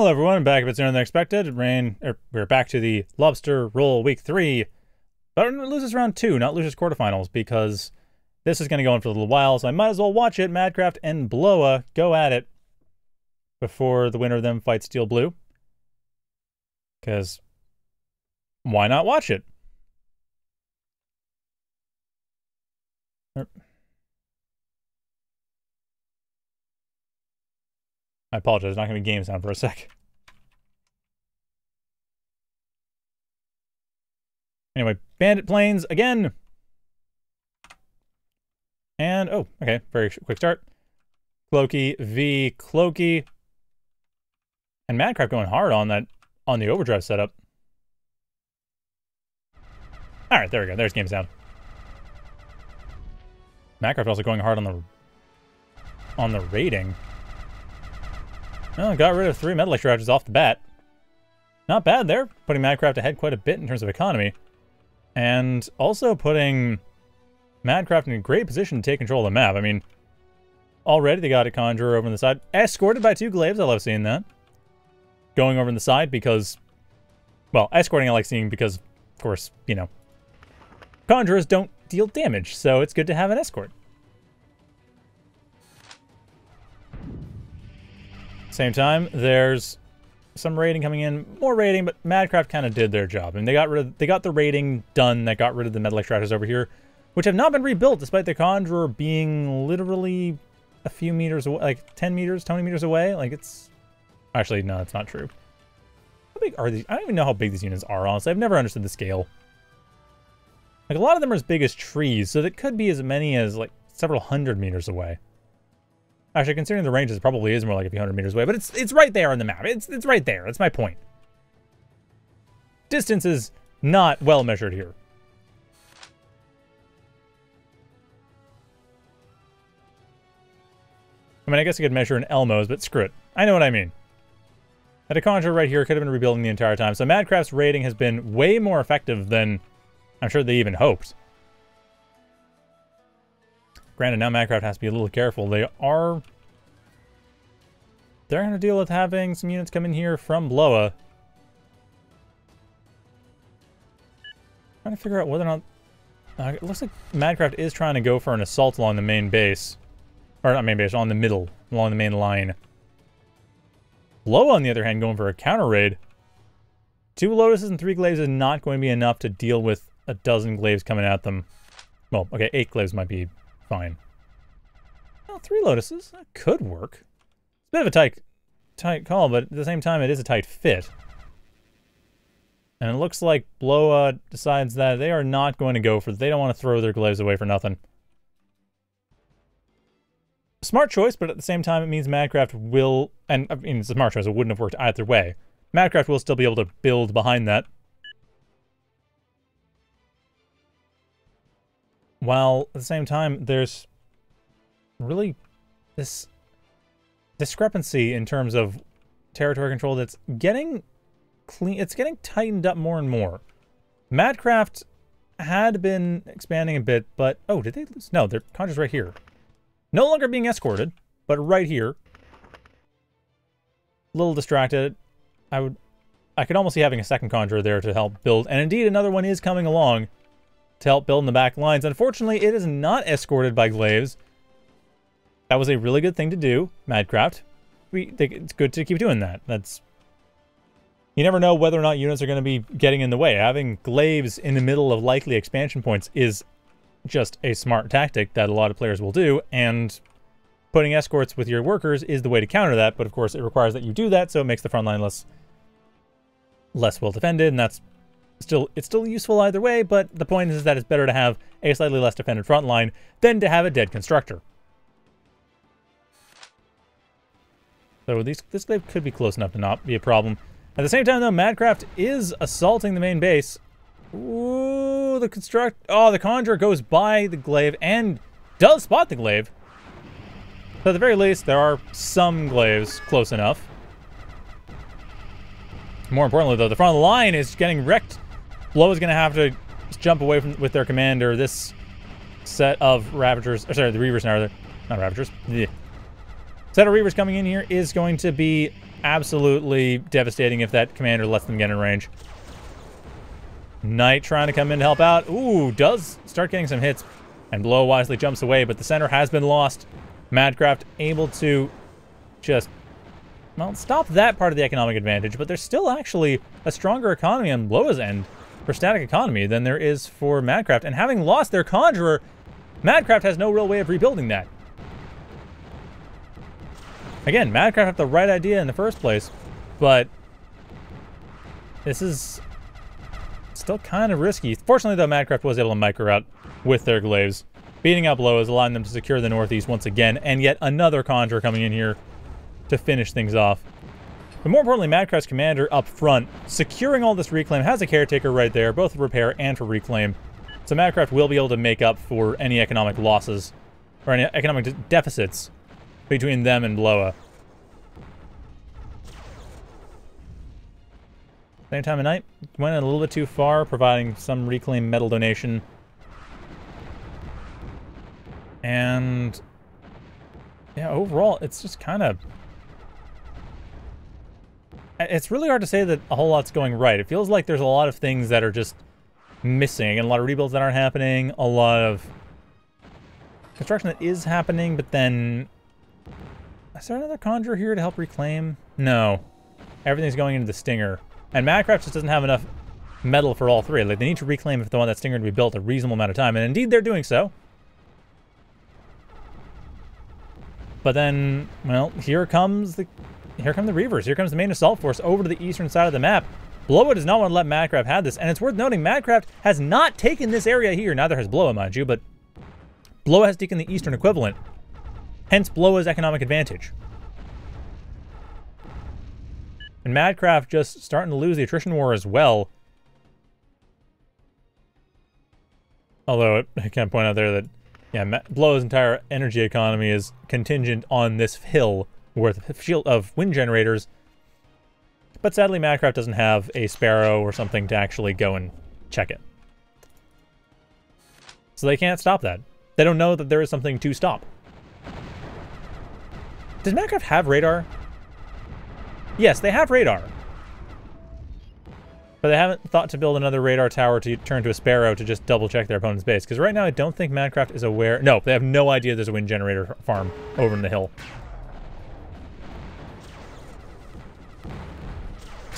Hello everyone, back a bit sooner than expected. Rain, er, we're back to the Lobster Roll Week 3. But loses round 2, not loses quarterfinals, because this is going to go on for a little while, so I might as well watch it. Madcraft and Bloa go at it before the winner of them fights Steel Blue. Because why not watch it? Er, I apologize, not going to be game sound for a sec. Anyway, Bandit Plains again. And, oh, okay, very quick start. Cloaky v Cloaky. And Madcraft going hard on that, on the overdrive setup. All right, there we go. There's game sound. Madcraft also going hard on the, on the raiding. Got rid of three metal extractors off the bat. Not bad there, putting Madcraft ahead quite a bit in terms of economy. And also putting Madcraft in a great position to take control of the map. I mean, already they got a Conjurer over on the side. Escorted by two Glaives, I love seeing that. Going over on the side because, well, escorting I like seeing because, of course, you know, Conjurers don't deal damage, so it's good to have an escort. Same time, there's some raiding coming in, more raiding, but Madcraft kind of did their job. and they got rid of, they got the raiding done that got rid of the metal extractors over here, which have not been rebuilt despite the Conjurer being literally a few meters away, like 10 meters, 20 meters away. Like it's, actually, no, it's not true. How big are these? I don't even know how big these units are, honestly. I've never understood the scale. Like a lot of them are as big as trees, so that could be as many as like several hundred meters away. Actually, considering the ranges, it probably is more like a few hundred meters away, but it's it's right there on the map. It's it's right there. That's my point. Distance is not well measured here. I mean, I guess I could measure in Elmos, but screw it. I know what I mean. That a right here could have been rebuilding the entire time, so Madcraft's raiding has been way more effective than I'm sure they even hoped. Granted, now Madcraft has to be a little careful. They are... They're going to deal with having some units come in here from Bloa. Trying to figure out whether or not... Uh, it looks like Madcraft is trying to go for an assault along the main base. Or not main base, on the middle, along the main line. Bloa, on the other hand, going for a counter raid. Two Lotuses and three Glaives is not going to be enough to deal with a dozen Glaives coming at them. Well, okay, eight Glaives might be fine. Well, three lotuses. That could work. It's a bit of a tight, tight call, but at the same time, it is a tight fit. And it looks like Bloa decides that they are not going to go for... They don't want to throw their glaives away for nothing. Smart choice, but at the same time, it means Madcraft will... And, I mean, it's a smart choice. It wouldn't have worked either way. Madcraft will still be able to build behind that. While at the same time, there's really this discrepancy in terms of territory control that's getting clean. It's getting tightened up more and more. Madcraft had been expanding a bit, but oh, did they lose? No, they're conjures right here. No longer being escorted, but right here. A little distracted. I would, I could almost see having a second conjurer there to help build, and indeed another one is coming along to help build in the back lines. Unfortunately, it is not escorted by glaives. That was a really good thing to do, Madcraft. We think it's good to keep doing that. That's you never know whether or not units are going to be getting in the way. Having glaives in the middle of likely expansion points is just a smart tactic that a lot of players will do, and putting escorts with your workers is the way to counter that, but of course it requires that you do that, so it makes the front line less less well defended, and that's still it's still useful either way, but the point is that it's better to have a slightly less defended front line than to have a dead constructor. So these, this glaive could be close enough to not be a problem. At the same time, though, Madcraft is assaulting the main base. Ooh, the construct... Oh, the Conjurer goes by the glaive and does spot the glaive. So at the very least, there are some glaives close enough. More importantly, though, the front line is getting wrecked Bloa is going to have to jump away from with their commander. This set of Ravagers, sorry, the Reavers now, not Ravagers. Yeah. Set of Reavers coming in here is going to be absolutely devastating if that commander lets them get in range. Knight trying to come in to help out. Ooh, does start getting some hits. And Bloa wisely jumps away, but the center has been lost. Madcraft able to just, well, stop that part of the economic advantage, but there's still actually a stronger economy on Bloa's end for static economy than there is for Madcraft. And having lost their Conjurer, Madcraft has no real way of rebuilding that. Again, Madcraft have the right idea in the first place, but this is still kind of risky. Fortunately, though, Madcraft was able to micro out with their glaives. Beating up low is allowing them to secure the northeast once again, and yet another Conjurer coming in here to finish things off. But more importantly, Madcraft's commander up front, securing all this reclaim, has a caretaker right there, both for repair and for reclaim. So Madcraft will be able to make up for any economic losses, or any economic deficits between them and Bloa. Same time of night, went a little bit too far, providing some reclaim metal donation. And yeah, overall, it's just kind of... It's really hard to say that a whole lot's going right. It feels like there's a lot of things that are just missing, and a lot of rebuilds that aren't happening, a lot of construction that is happening, but then is there another Conjurer here to help reclaim? No. Everything's going into the Stinger. And Madcraft just doesn't have enough metal for all three. Like, they need to reclaim if they want that Stinger to be built a reasonable amount of time. And indeed, they're doing so. But then, well, here comes the here come the Reavers. Here comes the main assault force over to the eastern side of the map. Bloa does not want to let Madcraft have this, and it's worth noting Madcraft has not taken this area here. Neither has Bloa, mind you, but Bloa has taken the eastern equivalent. Hence Bloa's economic advantage. And Madcraft just starting to lose the attrition war as well. Although I can point out there that, yeah, Bloa's entire energy economy is contingent on this hill worth shield of wind generators. But sadly, Madcraft doesn't have a Sparrow or something to actually go and check it. So they can't stop that. They don't know that there is something to stop. Does Madcraft have radar? Yes, they have radar. But they haven't thought to build another radar tower to turn to a Sparrow to just double check their opponent's base. Because right now I don't think Madcraft is aware... No, they have no idea there's a wind generator farm over in the hill.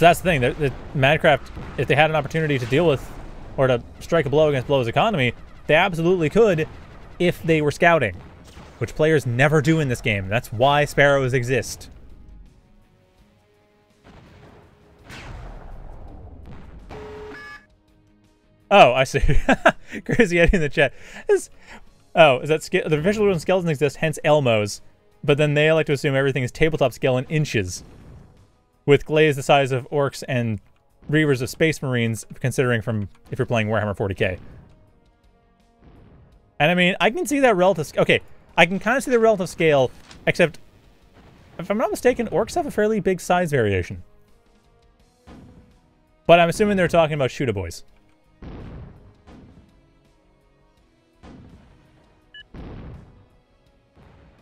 So that's the thing. That, Madcraft, if they had an opportunity to deal with or to strike a blow against Bloa's economy, they absolutely could if they were scouting which players never do in this game. That's why sparrows exist. Oh, I see. Crazy Eddie in the chat. Oh, is that the official rule skeletons exist, hence Elmos. But then they like to assume everything is tabletop scale in inches. With glaives the size of orcs and reavers of space marines, considering from if you're playing Warhammer 40k. And I mean, I can see that relative... Okay, I can kind of see the relative scale, except, if I'm not mistaken, orcs have a fairly big size variation. But I'm assuming they're talking about Shoota Boyz.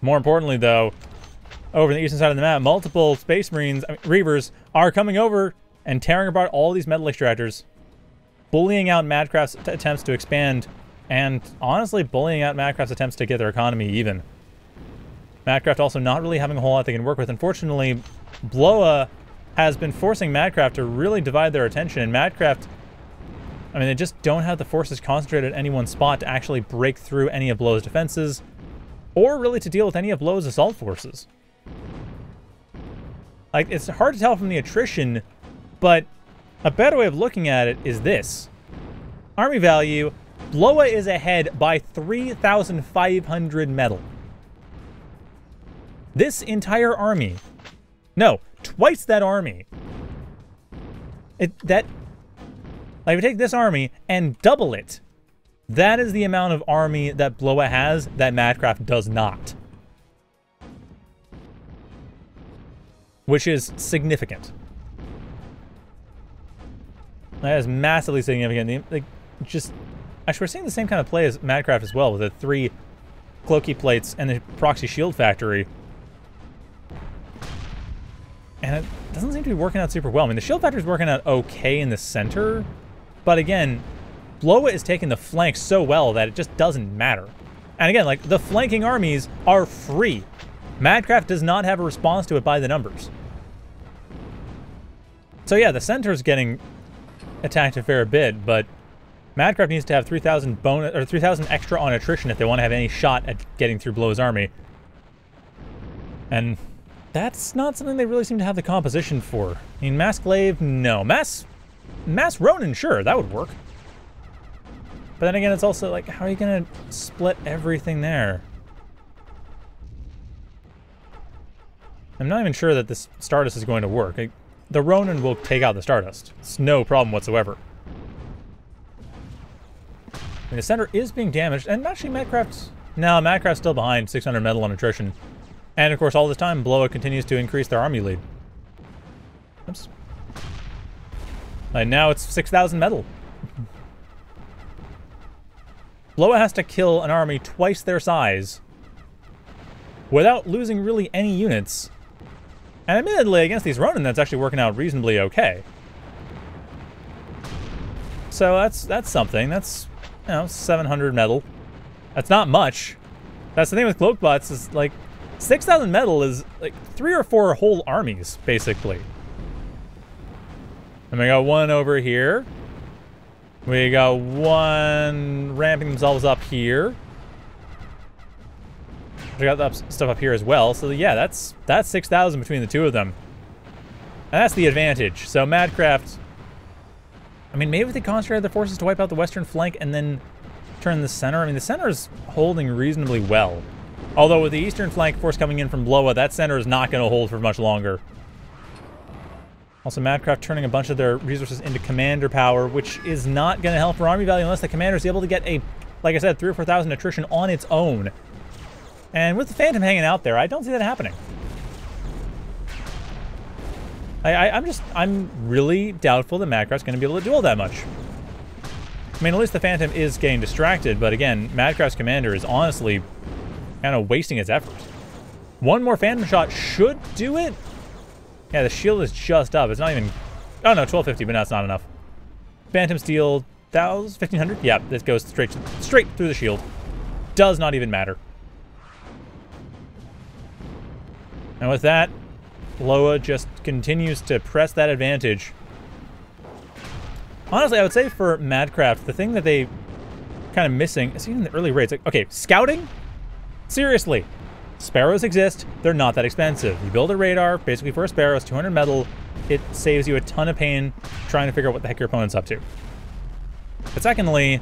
More importantly, though, over the eastern side of the map, multiple Space Marines, I mean, Reavers, are coming over and tearing apart all these metal extractors, bullying out Madcraft's attempts to expand and honestly, bullying out Madcraft's attempts to get their economy even. Madcraft also not really having a whole lot they can work with. Unfortunately, Bloa has been forcing Madcraft to really divide their attention, and Madcraft, I mean, they just don't have the forces concentrated at any one spot to actually break through any of Bloa's defenses, or really to deal with any of Bloa's assault forces. Like, it's hard to tell from the attrition, but a better way of looking at it is this. Army value, Bloa is ahead by 3,500 metal. This entire army, no, twice that army. It, that, like, if we take this army and double it, that is the amount of army that Bloa has that Madcraft does not. Which is significant. That is massively significant. Like, just Actually, we're seeing the same kind of play as Madcraft as well, with the three cloaky plates and the proxy shield factory. and it doesn't seem to be working out super well. I mean, the shield factor is working out okay in the center, but again, Bloa is taking the flank so well that it just doesn't matter. And again, like, the flanking armies are free. Madcraft does not have a response to it by the numbers. So yeah, the center is getting attacked a fair bit, but Madcraft needs to have 3,000 bonus or 3,000 extra on attrition if they want to have any shot at getting through Bloa's army. And that's not something they really seem to have the composition for. I mean, Mass Glaive, no. Mass, Mass Ronin, sure, that would work. But then again, it's also like, how are you going to split everything there? I'm not even sure that this Stardust is going to work. the Ronin will take out the Stardust. It's no problem whatsoever. I mean, the center is being damaged, and actually Madcraft's... No, Madcraft's still behind 600 metal on attrition. And of course, all this time, Bloa continues to increase their army lead. Oops. And now it's 6,000 metal. Bloa has to kill an army twice their size without losing really any units. And admittedly, against these Ronin, that's actually working out reasonably okay. So that's that's something. That's, you know, 700 metal. That's not much. That's the thing with Cloakbots is, like, 6,000 metal is, like, three or four whole armies, basically. And we got one over here. We got one ramping themselves up here. Got that stuff up here as well. So yeah, that's that's 6,000 between the two of them. And that's the advantage. So Madcraft, I mean, maybe if they concentrated their forces to wipe out the western flank and then turn the center. I mean, the center is holding reasonably well. Although with the eastern flank force coming in from Bloa, that center is not going to hold for much longer. Also, Madcraft turning a bunch of their resources into commander power, which is not going to help for army value unless the commander is able to get a, like I said, three or 4,000 attrition on its own. And with the Phantom hanging out there, I don't see that happening. I, am just, I'm really doubtful that Madcraft's going to be able to all that much. I mean, at least the Phantom is getting distracted, but again, Madcraft's commander is honestly kind of wasting its efforts. One more Phantom shot should do it, yeah, the shield is just up. It's not even... Oh, no, 1250, but that's not enough. Phantom Steel, 1,500? Yeah, this goes straight, straight through the shield. Does not even matter. And with that, Bloa just continues to press that advantage. Honestly, I would say for Madcraft, the thing that they kind of missing is even the early raids. Like, okay, scouting? Seriously, Sparrows exist, they're not that expensive. You build a radar, basically for a Sparrow, it's 200 metal, it saves you a ton of pain trying to figure out what the heck your opponent's up to. But secondly,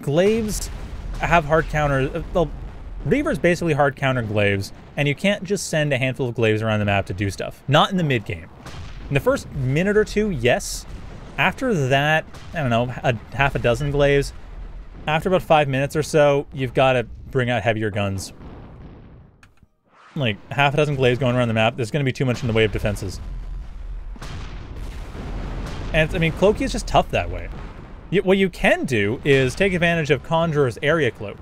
Glaives have hard counters. Uh, well, Reavers basically hard counter Glaives, and you can't just send a handful of Glaives around the map to do stuff. Not in the mid game. In the first minute or two, yes. After that, I don't know, a half a dozen Glaives, after about five minutes or so, you've got to bring out heavier guns. Like, half a dozen glaives going around the map, there's going to be too much in the way of defenses. And, I mean, Cloaky is just tough that way. What you can do is take advantage of Conjurer's Area Cloak,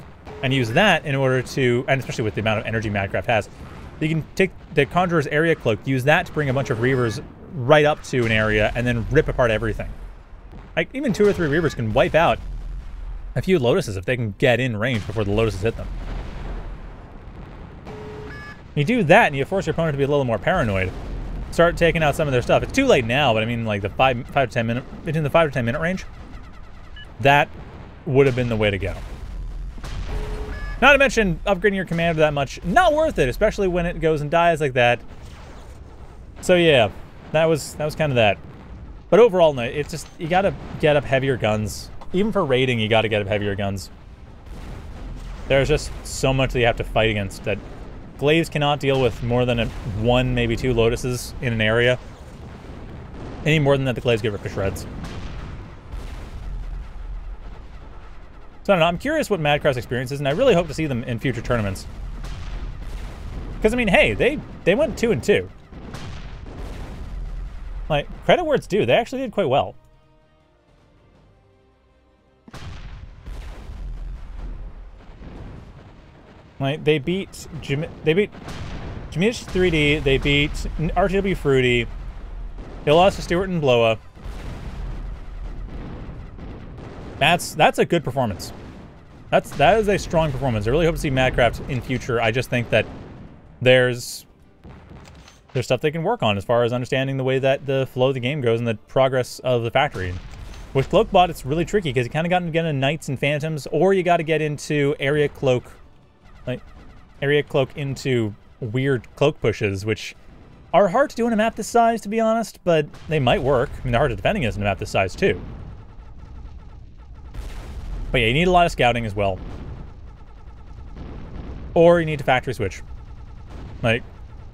and use that in order to, and especially with the amount of energy Madcraft has, you can take the Conjurer's Area Cloak, use that to bring a bunch of Reavers right up to an area, and then rip apart everything. Like, even two or three Reavers can wipe out a few Lotuses if they can get in range before the Lotuses hit them. You do that and you force your opponent to be a little more paranoid. Start taking out some of their stuff. It's too late now, but I mean like the five five to ten minute between the five to ten minute range. That would have been the way to go. Not to mention upgrading your commander that much, not worth it, especially when it goes and dies like that. So yeah, that was that was kind of that. But overall, no, it's just you gotta get up heavier guns even for raiding, you got to get up heavier guns. There's just so much that you have to fight against that Glaives cannot deal with more than a, one, maybe two Lotuses in an area. Any more than that, the Glaives get ripped to shreds. So I don't know, I'm curious what Madcraft's experience is, and I really hope to see them in future tournaments. Because, I mean, hey, they, they went 2 and two. Like, credit where it's due, they actually did quite well. Like they beat Jim they beat Jimich 3D, they beat RTW Fruity. They lost to Stewart and Bloa. That's that's a good performance. That's that is a strong performance. I really hope to see Madcraft in future. I just think that there's there's stuff they can work on as far as understanding the way that the flow of the game goes and the progress of the factory. With Cloakbot, it's really tricky because you kind of got to get into Knights and Phantoms, or you got to get into Area Cloak, like Area Cloak into weird cloak pushes, which are hard to do in a map this size, to be honest, but they might work. I mean, they're hard to defending against in a map this size, too. But yeah, you need a lot of scouting as well. Or you need to factory switch. Like,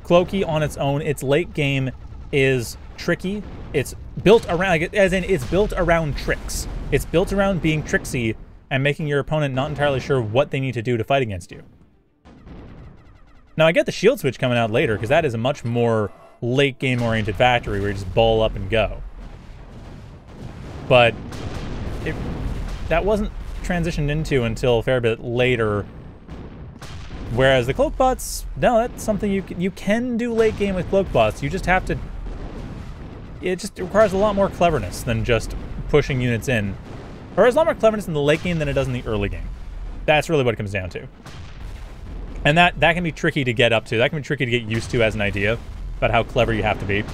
Cloaky on its own, its late game is tricky. It's built around, like, as in, it's built around tricks. It's built around being tricksy and making your opponent not entirely sure what they need to do to fight against you. Now, I get the shield switch coming out later, because that is a much more late game-oriented factory where you just ball up and go. But it, that wasn't transitioned into until a fair bit later Whereas the cloak bots, no, that's something you can, you can do late game with cloak bots. You just have to. It just requires a lot more cleverness than just pushing units in, or a lot more cleverness in the late game than it does in the early game. That's really what it comes down to. And that that can be tricky to get up to. That can be tricky to get used to as an idea about how clever you have to be.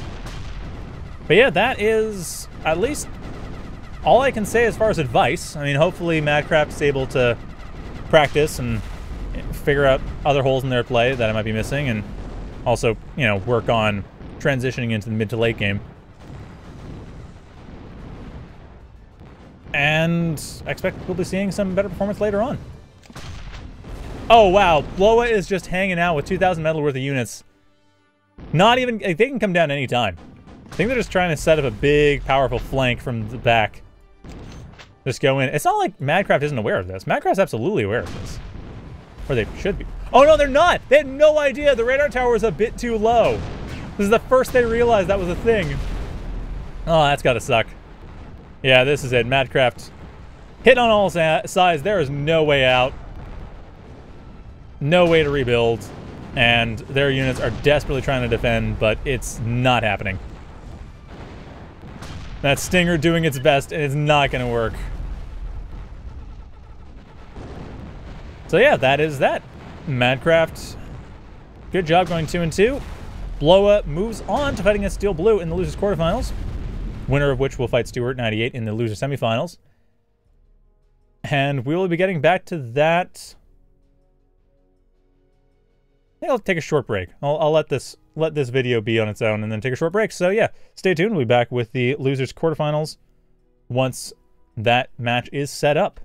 But yeah, that is at least all I can say as far as advice. I mean, hopefully Madcraft's able to practice and figure out other holes in their play that I might be missing, and also, you know, work on transitioning into the mid to late game. And I expect we'll be seeing some better performance later on. Oh, wow. Bloa is just hanging out with 2,000 metal worth of units. Not even... They can come down anytime. I think they're just trying to set up a big, powerful flank from the back. Just go in. It's not like Madcraft isn't aware of this. Madcraft's absolutely aware of this. Or they should be. Oh, no, they're not! They had no idea the radar tower was a bit too low. This is the first they realized that was a thing. Oh, that's gotta suck. Yeah, this is it. Madcraft hit on all sides. There is no way out. No way to rebuild. And their units are desperately trying to defend, but it's not happening. That Stinger doing its best, and it's not to work. So yeah, that is that. Madcraft, good job going 2 and two. Bloa moves on to fighting against Steel Blue in the losers quarterfinals. Winner of which will fight Stewart 98 in the loser semifinals. And we will be getting back to that. I think I'll take a short break. I'll, I'll let this let this video be on its own and then take a short break. So yeah, stay tuned. We'll be back with the losers quarterfinals once that match is set up.